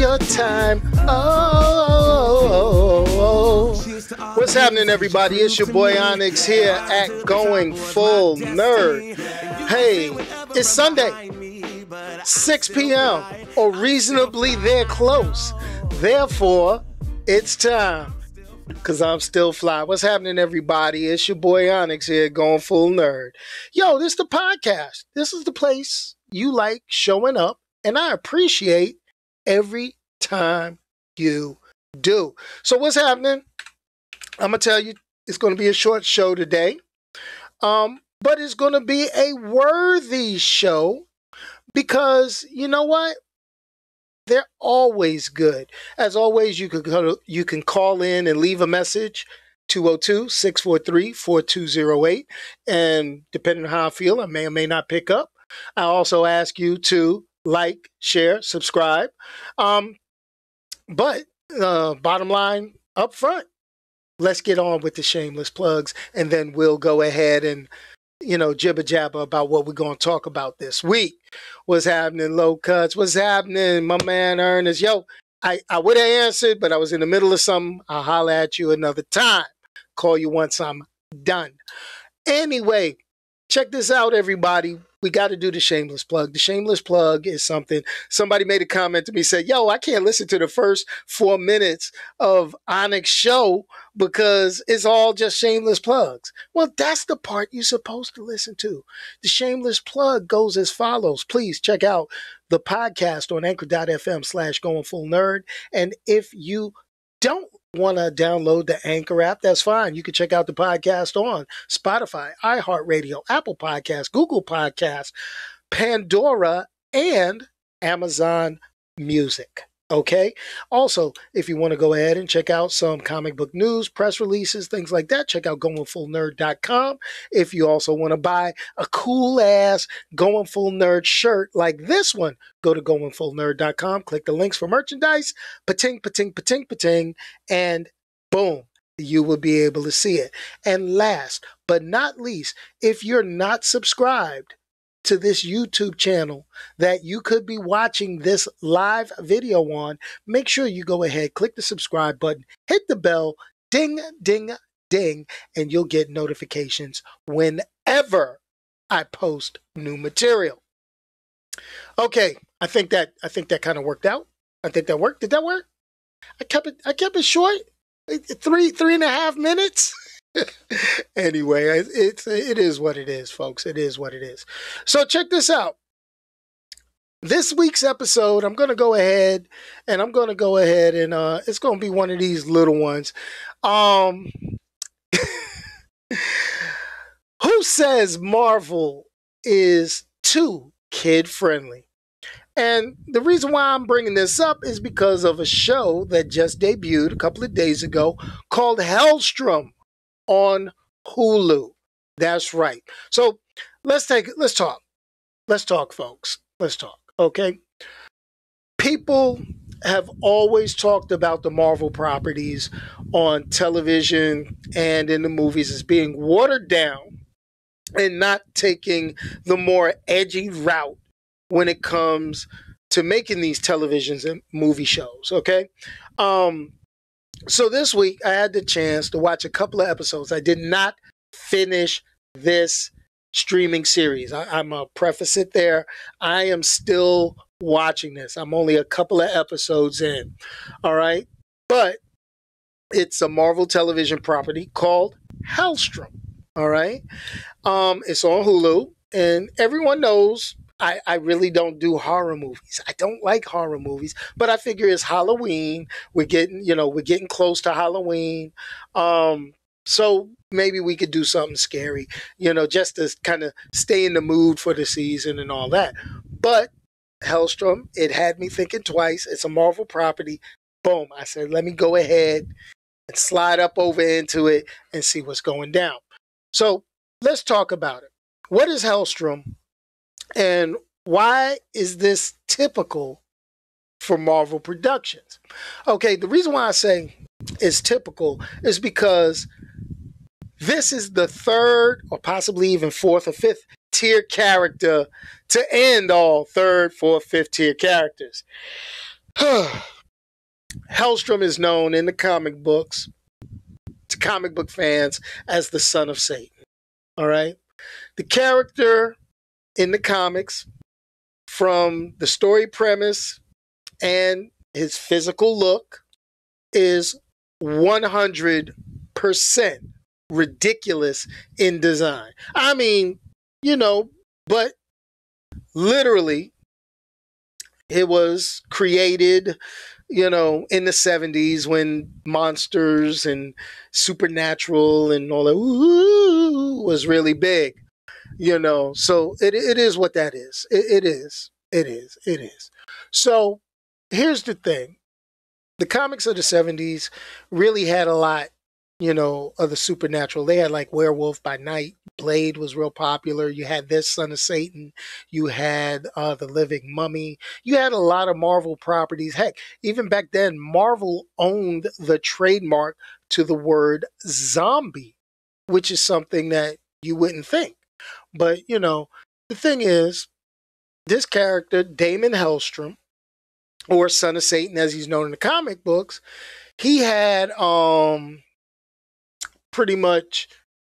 your time. Oh, what's happening, everybody? It's your boy Onyx here at Going Full Nerd. Hey, it's Sunday, 6 p.m., or reasonably there close. Therefore, it's time. Cause I'm still fly. What's happening, everybody? It's your boy Onyx here, going full nerd. Yo, this is the podcast. This is the place you like showing up, and I appreciate every time you do. So, what's happening? I'm gonna tell you, it's gonna be a short show today, um, but it's gonna be a worthy show because you know what? They're always good. As always, you can you can call in and leave a message 202-643-4208 and depending on how I feel, I may or may not pick up. I also ask you to like, share, subscribe. Um, but uh, bottom line up front, let's get on with the shameless plugs, and then we'll go ahead and you know jibber jabber about what we're going to talk about this week. What's happening, low cuts? What's happening, my man Ernest? Yo, I I would have answered, but I was in the middle of something. I'll holler at you another time. Call you once I'm done. Anyway, check this out, everybody we got to do the shameless plug. The shameless plug is something somebody made a comment to me said, "Yo, I can't listen to the first 4 minutes of Onyx show because it's all just shameless plugs." Well, that's the part you're supposed to listen to. The shameless plug goes as follows. Please check out the podcast on anchor.fm slash going full nerd. And if you don't want to download the Anchor app, that's fine. You can check out the podcast on Spotify, iHeartRadio, Apple Podcasts, Google Podcasts, Pandora, and Amazon Music. Okay. Also, if you want to go ahead and check out some comic book news, press releases, things like that, check out goingfullnerd.com. If you also want to buy a cool ass Going Full Nerd shirt like this one, go to goingfullnerd.com, click the links for merchandise, pating, pating, pating, pating, and boom, you will be able to see it. And last but not least, if you're not subscribed, to this YouTube channel that you could be watching this live video on, make sure you go ahead, click the subscribe button, hit the bell, ding, ding, ding, and you'll get notifications whenever I post new material. Okay, I think that I think that kind of worked out. I think that worked. Did that work? I kept it. I kept it short. Three three and a half minutes. anyway, it's it is what it is, folks. It is what it is. So check this out. This week's episode, I'm gonna go ahead and I'm gonna go ahead and uh, it's gonna be one of these little ones. Um, who says Marvel is too kid friendly? And the reason why I'm bringing this up is because of a show that just debuted a couple of days ago called Helstrom on Hulu. That's right. So let's take let's talk. Let's talk, folks. Let's talk. Okay. People have always talked about the Marvel properties on television and in the movies as being watered down and not taking the more edgy route when it comes to making these televisions and movie shows. Okay. Um, so this week I had the chance to watch a couple of episodes. I did not finish this streaming series. I, am gonna preface it there. I am still watching this. I'm only a couple of episodes in. All right, but it's a Marvel television property called Helstrom. All right, um, it's on Hulu, and everyone knows I, I really don't do horror movies. I don't like horror movies, but I figure it's Halloween. We're getting, you know, we're getting close to Halloween. Um, so maybe we could do something scary, you know, just to kind of stay in the mood for the season and all that. But Helstrom, it had me thinking twice. It's a Marvel property. Boom. I said, let me go ahead and slide up over into it and see what's going down. So let's talk about it. What is Helstrom? And why is this typical for Marvel Productions? Okay, the reason why I say it's typical is because this is the third or possibly even fourth or fifth tier character to end all third, fourth, fifth tier characters. Helstrom is known in the comic books to comic book fans as the son of Satan. All right. The character in the comics, from the story premise and his physical look, is 100% ridiculous in design. I mean, you know, but literally, it was created you know, in the 70s when monsters and supernatural and all that was really big, you know. So it, it is what that is. It, it is. It is. It is. So here's the thing the comics of the 70s really had a lot you know, of the supernatural. They had like Werewolf by Night, Blade was real popular. You had this Son of Satan. You had uh, the Living Mummy. You had a lot of Marvel properties. Heck, even back then, Marvel owned the trademark to the word zombie, which is something that you wouldn't think. But you know, the thing is, this character, Daimon Hellstrom, or Son of Satan as he's known in the comic books, he had um pretty much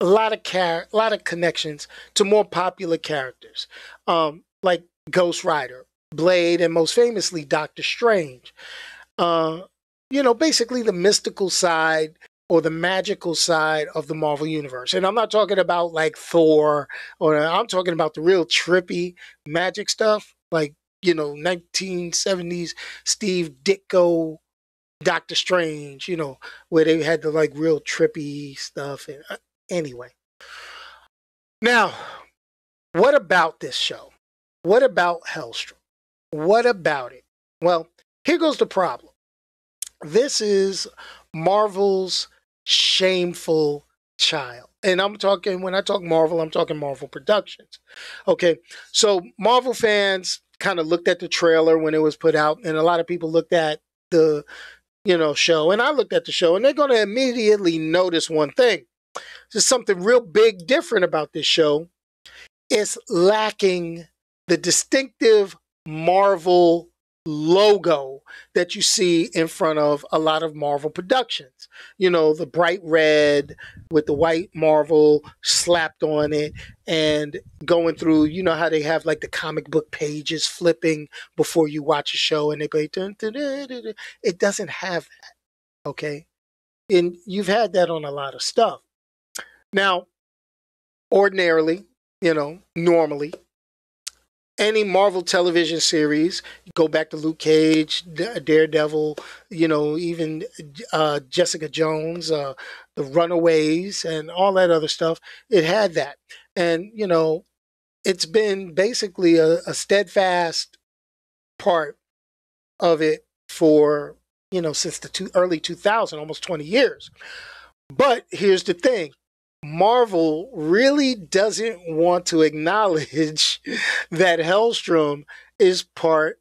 a lot of car- a lot of connections to more popular characters, um, like Ghost Rider, Blade, and most famously Doctor Strange. Uh, you know, basically the mystical side or the magical side of the Marvel universe. And I'm not talking about like Thor, or I'm talking about the real trippy magic stuff, like you know, 1970s Steve Ditko Doctor Strange, you know, where they had the like real trippy stuff. And uh, anyway, now, what about this show? What about Hellstrom? What about it? Well, here goes the problem. This is Marvel's shameful child. And I'm talking, when I talk Marvel, I'm talking Marvel Productions. Okay, so Marvel fans kind of looked at the trailer when it was put out, and a lot of people looked at the you know, show. And I looked at the show and they're going to immediately notice one thing. There's something real big different about this show. It's lacking the distinctive Marvel logo that you see in front of a lot of Marvel productions. You know, the bright red with the white Marvel slapped on it and going through, you know how they have like the comic book pages flipping before you watch a show and they play dun, dun, dun, it doesn't have that. Okay? And you've had that on a lot of stuff. Now, ordinarily, you know, normally any Marvel television series, go back to Luke Cage, Daredevil, you know, even uh, Jessica Jones, uh, The Runaways, and all that other stuff. It had that. And, you know, it's been basically a, a steadfast part of it for, you know, since the two, early 2000, almost 20 years. But here's the thing Marvel really doesn't want to acknowledge that Hellstrom is part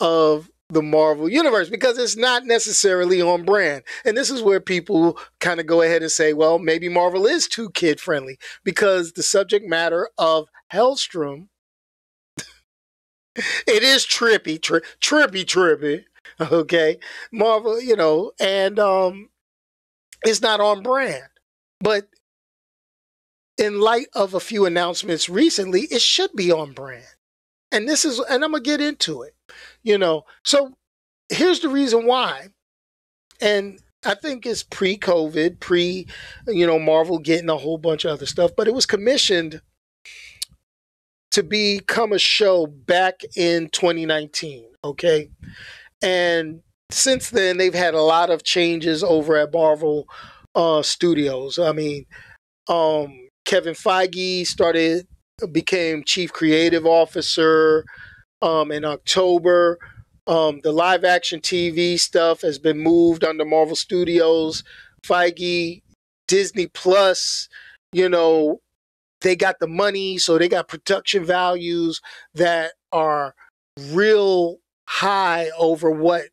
of the Marvel universe because it's not necessarily on brand. And this is where people kind of go ahead and say, well, maybe Marvel is too kid friendly because the subject matter of Hellstrom it is trippy, tri- trippy, trippy. Okay. Marvel, you know, and um it's not on brand. But in light of a few announcements recently, it should be on brand. And this is, and I'm to get into it, you know. So here's the reason why. And I think it's pre COVID, pre, you know, Marvel getting a whole bunch of other stuff, but it was commissioned to become a show back in 2019. Okay. And since then, they've had a lot of changes over at Marvel uh, Studios. I mean, um, Kevin Feige started became chief creative officer um, in October. Um, the live action TV stuff has been moved under Marvel Studios. Feige, Disney Plus, you know, they got the money, so they got production values that are real high over what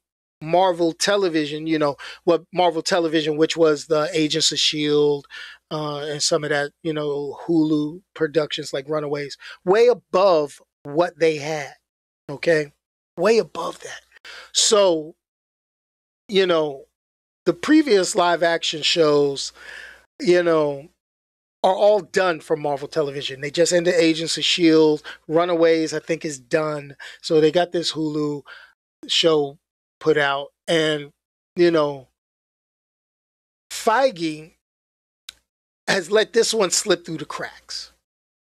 Marvel Television, you know, what Marvel Television, which was the Agents of S.H.I.E.L.D., uh, and some of that, you know, Hulu productions like Runaways, way above what they had. Okay, way above that. So, you know, the previous live action shows, you know, are all done for Marvel Television. They just ended Agents of Shield, Runaways, I think is done. So they got this Hulu show put out, and you know, Feige has let this one slip through the cracks,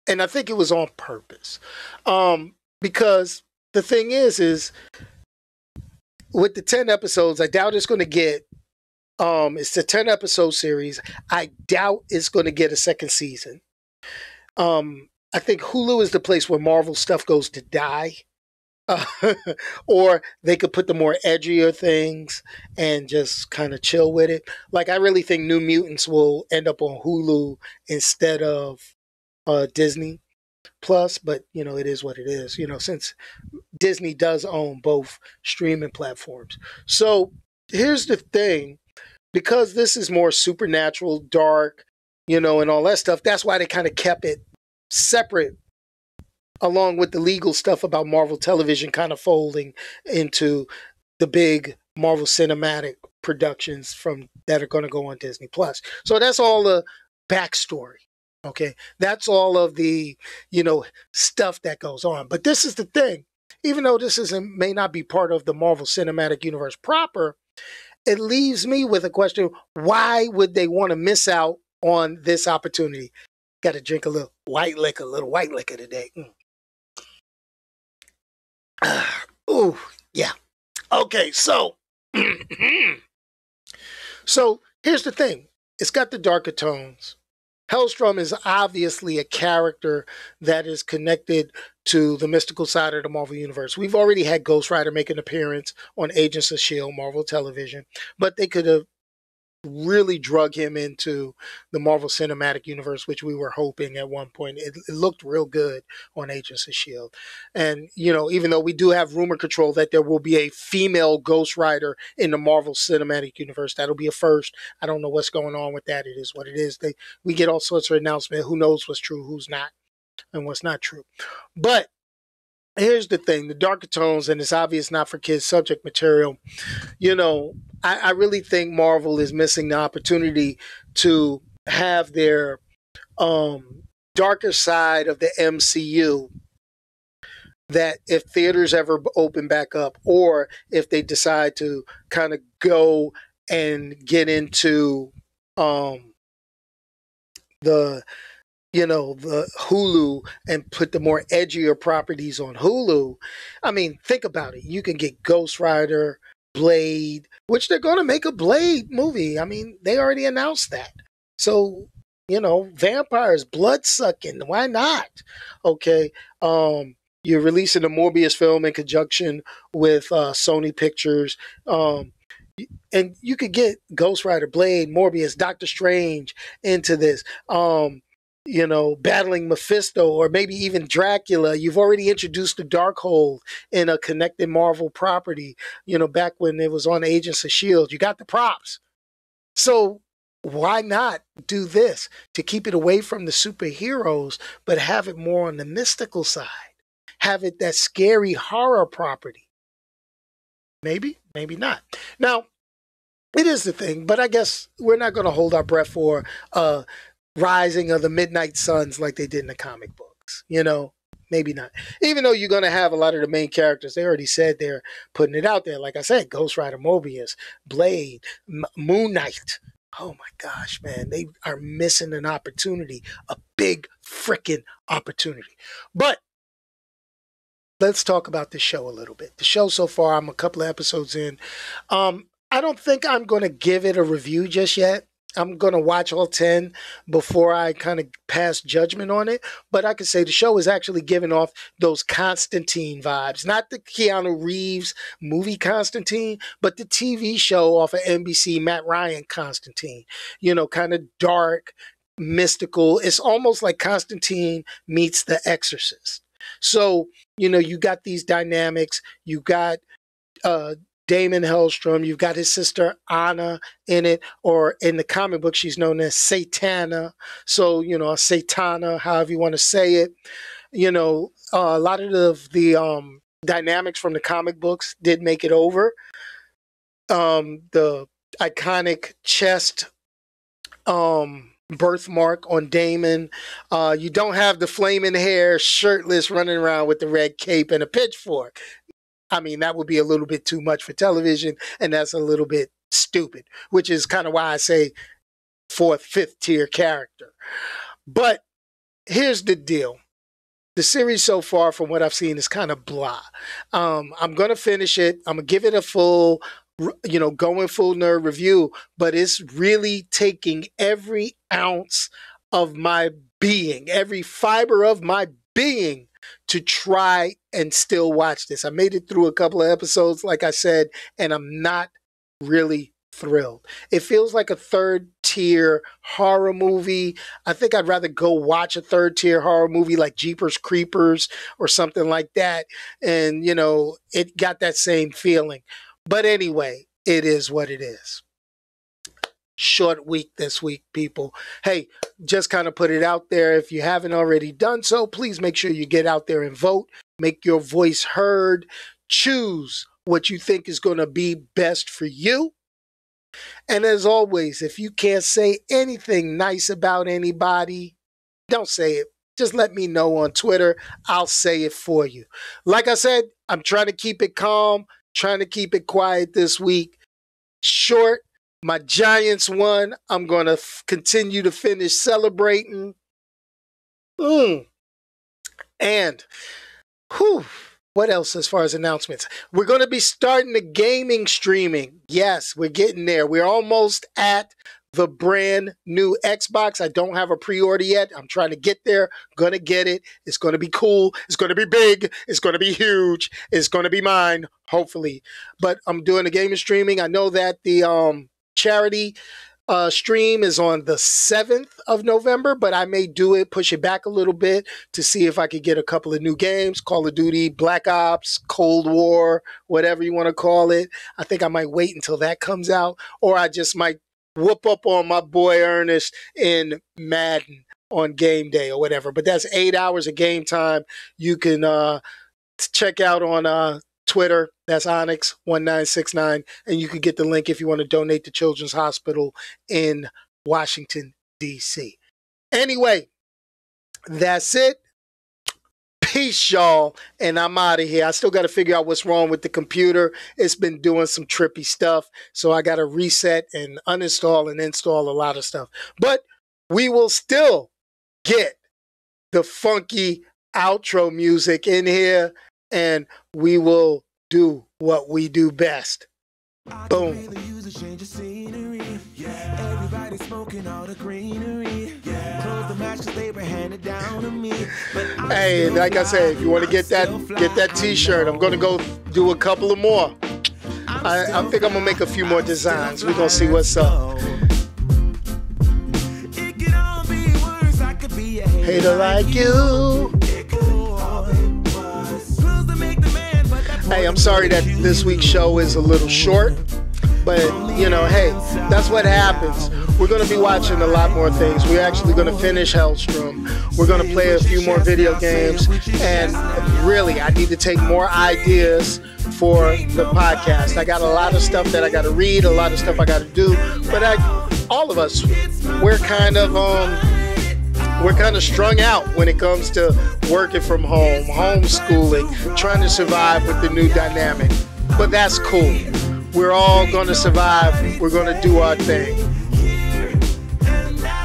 and I think it was on purpose, um, because the thing is, is with the ten episodes, I doubt it's going to get um, it's a 10 episode series. I doubt it's going to get a second season. Um, I think Hulu is the place where Marvel stuff goes to die. Uh, or they could put the more edgier things and just kind of chill with it. Like I really think New Mutants will end up on Hulu instead of uh, Disney Plus, but you know it is what it is. You know since Disney does own both streaming platforms. So here's the thing: because this is more supernatural, dark, you know, and all that stuff, that's why they kind of kept it separate along with the legal stuff about Marvel television kind of folding into the big Marvel cinematic productions from that are going to go on Disney Plus. So that's all the backstory. Okay. That's all of the, you know, stuff that goes on. But this is the thing. Even though this isn't may not be part of the Marvel Cinematic Universe proper, it leaves me with a question why would they want to miss out on this opportunity? Got to drink a little white liquor, a little white liquor today. Mm. Ooh, yeah. Okay, so so here's the thing. It's got the darker tones. Hellstrom is obviously a character that is connected to the mystical side of the Marvel Universe. We've already had Ghost Rider make an appearance on Agents of S.H.I.E.L.D., Marvel Television, but they could have really drug him into the Marvel Cinematic Universe, which we were hoping at one point. It, it, looked real good on Agents of S.H.I.E.L.D. And, you know, even though we do have rumor control that there will be a female Ghost Rider in the Marvel Cinematic Universe, that'll be a first. I don't know what's going on with that. It is what it is. They We get all sorts of announcements. Who knows what's true, who's not, and what's not true. But here's the thing the darker tones and it's obvious not for kids subject material you know I, I, really think marvel is missing the opportunity to have their um, darker side of the mcu that if theaters ever open back up or if they decide to kind of go and get into um, the you know, the Hulu and put the more edgier properties on Hulu, I mean, think about it. You can get Ghost Rider, Blade, which they're going to make a Blade movie. I mean, they already announced that. So, you know, vampires, blood sucking. Why not? Okay. Um, you're releasing a Morbius film in conjunction with uh, Sony Pictures. Um, and you could get Ghost Rider, Blade, Morbius, Doctor Strange into this. Um, you know, battling Mephisto or maybe even Dracula. You've already introduced the Darkhold in a connected Marvel property, you know, back when it was on Agents of S.H.I.E.L.D. You got the props. So why not do this to keep it away from the superheroes, but have it more on the mystical side? Have it that scary horror property? Maybe, maybe not. Now, it is the thing, but I guess we're not going to hold our breath for uh, rising of the midnight suns like they did in the comic books. You know, maybe not. Even though you're going to have a lot of the main characters, they already said they're putting it out there. Like I said, Ghost Rider, mobius Blade, M- Moon Knight. Oh my gosh, man, they are missing an opportunity, a big freaking opportunity. But let's talk about the show a little bit. The show so far, I'm a couple of episodes in. Um, I don't think I'm going to give it a review just yet. I'm to watch all 10 before I kind of pass judgment on it. But I can say the show is actually giving off those Constantine vibes. Not the Keanu Reeves movie Constantine, but the TV show off of NBC, Matt Ryan Constantine. You know, kind of dark, mystical. It's almost like Constantine meets The Exorcist. So, you know, you got these dynamics. You got uh, Daimon Hellstrom. You've got his sister Anna in it, or in the comic book, she's known as Satana. So, you know, Satana, however you want to say it. You know, uh, a lot of the, the um, dynamics from the comic books did make it over. Um, the iconic chest um, birthmark on Daimon. Uh, you don't have the flaming hair, shirtless, running around with the red cape and a pitchfork. I mean, that would be a little bit too much for television, and that's a little bit stupid, which is kind of why I say fourth, fifth tier character. But here's the deal. The series so far, from what I've seen, is kind of blah. Um, I'm gonna finish it. I'm gonna give it a full, you know, going full nerd review. But it's really taking every ounce of my being, every fiber of my being, to try and still watch this. I made it through a couple of episodes, like I said, and I'm not really thrilled. It feels like a third tier horror movie. I think I'd rather go watch a third tier horror movie like Jeepers Creepers or something like that. And, you know, it got that same feeling. But anyway, it is what it is. Short week this week, people. Hey, just kind of put it out there. If you haven't already done so, please make sure you get out there and vote. Make your voice heard. Choose what you think is going to be best for you. And as always, if you can't say anything nice about anybody, don't say it. Just let me know on Twitter. I'll say it for you. Like I said, I'm trying to keep it calm, trying to keep it quiet this week. Short, my Giants won. I'm going to f- continue to finish celebrating. Mm. And, whew, what else as far as announcements? We're going to be starting the gaming streaming. Yes, we're getting there. We're almost at the brand new Xbox. I don't have a pre order yet. I'm trying to get there. Gonna get it. It's gonna be cool. It's gonna be big. It's gonna be huge. It's gonna be mine, hopefully. But I'm doing the gaming streaming. I know that the um, charity uh, stream is on the 7th of November, but I may do it, push it back a little bit to see if I could get a couple of new games Call of Duty, Black Ops, Cold War, whatever you want to call it. I think I might wait until that comes out, or I just might whoop up on my boy Ernest in Madden on game day or whatever. But that's eight hours of game time. You can uh, check out on uh, Twitter. That's Onyx1969. And you can get the link if you want to donate to Children's Hospital in Washington, D.C. Anyway, that's it. Peace, y'all. And I'm out of here. I still got to figure out what's wrong with the computer. It's been doing some trippy stuff. So I got to reset and uninstall and install a lot of stuff. But we will still get the funky outro music in here and we will do what we do best. Boom. Everybody smoking all the greenery. Close the match cause they were handed down to me. Hey, like I said, if you want to get that get that t-shirt, I'm gonna go do a couple of more. I, I think I'm gonna make a few more designs. We're gonna see what's up. Hater like you. Hey, I'm sorry that this week's show is a little short, but you know, hey, that's what happens. We're going to be watching a lot more things. We're actually going to finish Helstrom. We're going to play a few more video games, and really, I need to take more ideas for the podcast. I got a lot of stuff that I got to read, a lot of stuff I got to do, but I, all of us, we're kind of um we're kind of strung out when it comes to working from home, homeschooling, trying to survive with the new dynamic. But that's cool. We're all going to survive. We're going to do our thing.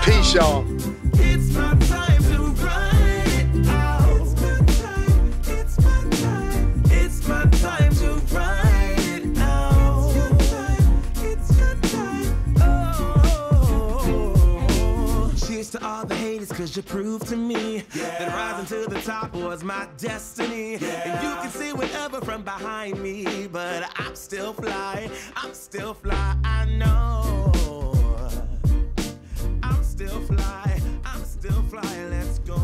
Peace, y'all. cause you proved to me yeah. that rising to the top was my destiny. Yeah. And you can see whatever from behind me, but I'm still fly, I'm still fly, I know. I'm still fly, I'm still fly, let's go.